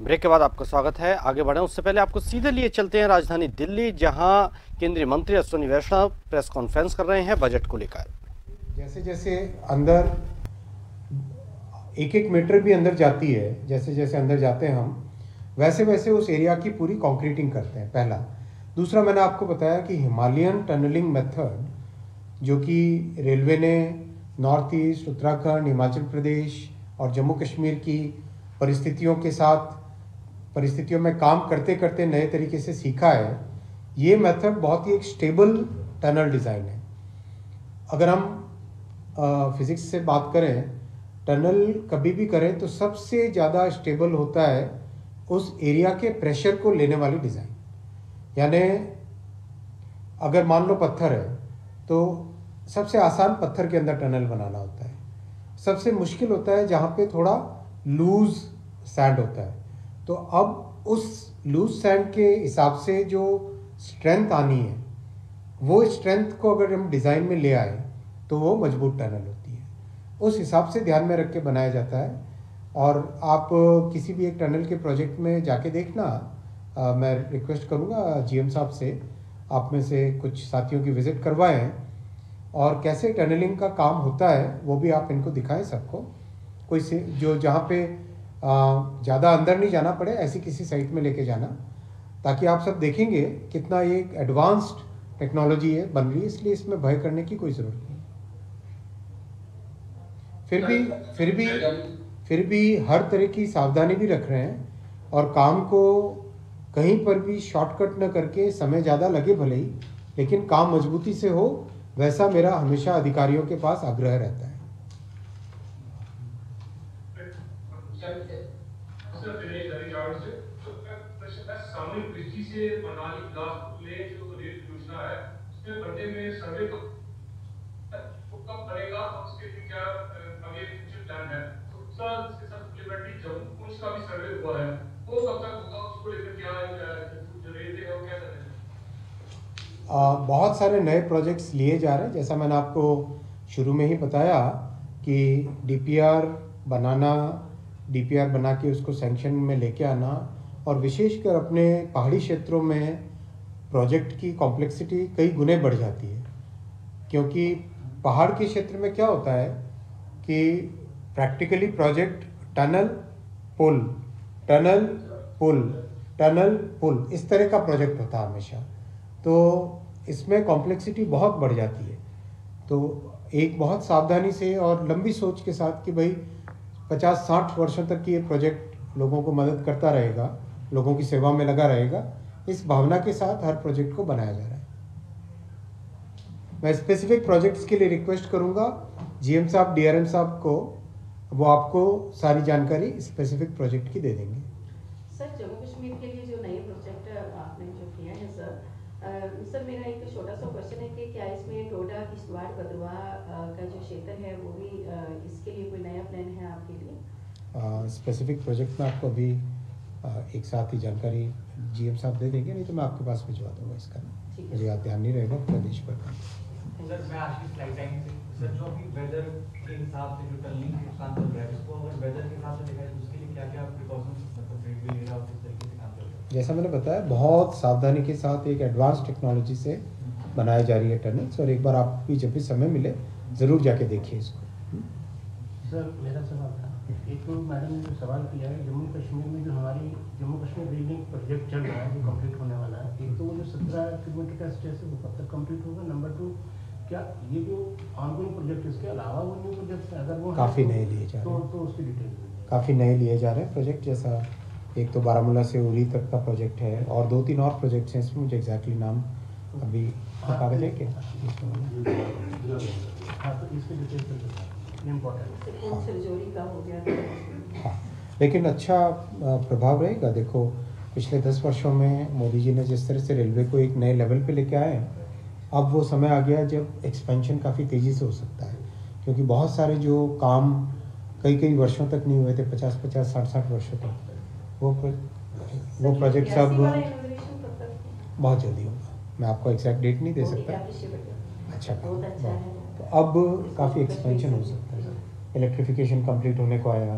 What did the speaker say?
Break के बाद आपका स्वागत है। आगे बढ़े, उससे पहले आपको सीधे लिए चलते हैं राजधानी दिल्ली, जहाँ केंद्रीय मंत्री अश्विनी वैष्णव प्रेस कॉन्फ्रेंस कर रहे हैं बजट को लेकर। जैसे जैसे अंदर एक एक मीटर भी अंदर जाती है जैसे जैसे अंदर जाते हैं हम वैसे वैसे उस एरिया की पूरी कॉन्क्रीटिंग करते हैं, पहला। दूसरा, मैंने आपको बताया कि हिमालयन टनलिंग मेथड जो कि रेलवे ने नॉर्थ ईस्ट उत्तराखंड, हिमाचल प्रदेश और जम्मू कश्मीर की परिस्थितियों के साथ परिस्थितियों में काम करते करते नए तरीके से सीखा है, ये मेथड बहुत ही एक स्टेबल टनल डिज़ाइन है। अगर हम फिज़िक्स से बात करें टनल कभी भी करें तो सबसे ज़्यादा स्टेबल होता है उस एरिया के प्रेशर को लेने वाली डिज़ाइन यानी अगर मान लो पत्थर है तो सबसे आसान पत्थर के अंदर टनल बनाना होता है। सबसे मुश्किल होता है जहाँ पे थोड़ा लूज सैंड होता है। तो अब उस लूज सैंड के हिसाब से जो स्ट्रेंथ आनी है वो स्ट्रेंथ को अगर हम डिज़ाइन में ले आए तो वो मज़बूत टनल होती है। उस हिसाब से ध्यान में रख के बनाया जाता है। और आप किसी भी एक टनल के प्रोजेक्ट में जाके देखना आ, मैं रिक्वेस्ट करूँगा जीएम साहब से आप में से कुछ साथियों की विज़िट करवाएँ। और कैसे टनलिंग का काम होता है वो भी आप इनको दिखाएँ सबको। कोई से जो जहाँ पे ज़्यादा अंदर नहीं जाना पड़े, ऐसी किसी साइट में लेके जाना, ताकि आप सब देखेंगे कितना ये एक एडवांस्ड टेक्नोलॉजी है, बन रही है, इसलिए इसमें भय करने की कोई ज़रूरत नहीं। फिर भी फिर भी फिर भी हर तरह की सावधानी भी रख रहे हैं, और काम को कहीं पर भी शॉर्टकट न करके समय ज़्यादा लगे भले ही, लेकिन काम मजबूती से हो, वैसा मेरा हमेशा अधिकारियों के पास आग्रह रहता है। सामूहिक दृष्टि से मनाली बिलासपुर ले जो रेल योजना है उसमें बनने में सर्वे को तो कब बनेगा उसके लिए क्या आगे फ्यूचर प्लान है? तो दूसरा इसके साथ सप्लीमेंट्री जम्मू पुंछ का भी सर्वे हुआ है। वो कब तक होगा, उसको लेकर क्या जो रेल देगा, वो क्या करेगा बहुत सारे नए प्रोजेक्ट्स लिए जा रहे हैं। जैसा मैंने आपको शुरू में ही बताया कि डीपीआर बनाना डीपीआर बना के उसको सेंक्शन में लेके आना और विशेषकर अपने पहाड़ी क्षेत्रों में प्रोजेक्ट की कॉम्प्लेक्सिटी कई गुने बढ़ जाती है। क्योंकि पहाड़ के क्षेत्र में क्या होता है कि प्रैक्टिकली प्रोजेक्ट टनल पुल टनल पुल टनल पुल इस तरह का प्रोजेक्ट होता है हमेशा। तो इसमें कॉम्प्लेक्सिटी बहुत बढ़ जाती है। तो एक बहुत सावधानी से और लंबी सोच के साथ कि भाई पचास साठ वर्षों तक ये प्रोजेक्ट लोगों को मदद करता रहेगा, लोगों की सेवा में लगा रहेगा, इस भावना के साथ हर प्रोजेक्ट को बनाया जा रहा है। मैं स्पेसिफिक प्रोजेक्ट्स के लिए रिक्वेस्ट करूँगा। जीएम साहब डीआरएम साहब को, वो आपको सारी जानकारी स्पेसिफिक प्रोजेक्ट की दे देंगे। सर, जम्मू कश्मीर के लिए जो नए प्रोजेक्ट आपने जो किया है सर सर मेरा एक छोटा सा क्वेश्चन है कि क्या इसमें टोडा किश्तवाड़ बदवा का जो क्षेत्र है वो भी इसके लिए कोई नया प्लान है आपके लिए? स्पेसिफिक प्रोजेक्ट में आपको अभी एक साथ ही जानकारी जीएम साहब दे देंगे नहीं तो मैं आपके पास भिजवा दूँगा इसका। मुझे याद ध्यान नहीं रहेगा प्रदेश पर सर मैं आज की स्लाइड टाइम से सर जो अभी वेदर के हिसाब से जो टर्निंग नुकसान चल रहा है उसको अगर वेदर के हिसाब से देखा जाए तो उसके लिए क्या क्या प्रिकॉशंस मतलब रेलवे ले रहा है? जैसा मैंने बताया बहुत सावधानी के साथ एक एडवांस टेक्नोलॉजी से बनाई जा रही है टनल्स और एक बार आप भी जब भी समय मिले ज़रूर जाके देखिए इसको। सर मेरा सवाल था। एक तो मैडम ने जो सवाल किया है जम्मू कश्मीर में जो हमारी जम्मू कश्मीर रीलिंग प्रोजेक्ट चल रहा है जो कंप्लीट होने वाला है एक तो वो जो सत्रह किलोमीटर का स्टेज है वो कब तक कंप्लीट होगा? नंबर टू क्या ये जो ऑनगोइंग प्रोजेक्ट इसके अलावा वो न्यू प्रोजेक्ट अगर वो काफ़ी नए लिए जा तो रहे हैं। तो, तो उसकी डिटेल काफ़ी नए लिए जा रहे हैं प्रोजेक्ट जैसा एक तो बारामूला से उरी तक का प्रोजेक्ट है और दो तीन और प्रोजेक्ट्स हैं इसमें, मुझे एग्जैक्टली नाम अभी कागज़ है क्या? हाँ। लेकिन अच्छा प्रभाव रहेगा। देखो, पिछले दस वर्षों में मोदी जी ने जिस तरह से रेलवे को एक नए लेवल पे लेके आए, अब वो समय आ गया जब एक्सपेंशन काफ़ी तेज़ी से हो सकता है। क्योंकि बहुत सारे जो काम कई कई वर्षों तक नहीं हुए थे पचास पचास साठ साठ वर्षों तक। वो वो प्रोजेक्ट सब बहुत जल्दी होगा। मैं आपको एग्जैक्ट डेट नहीं दे सकता। अच्छा तो अब काफ़ी एक्सपेंशन हो सकता है। इलेक्ट्रिफिकेशन कंप्लीट होने को आया।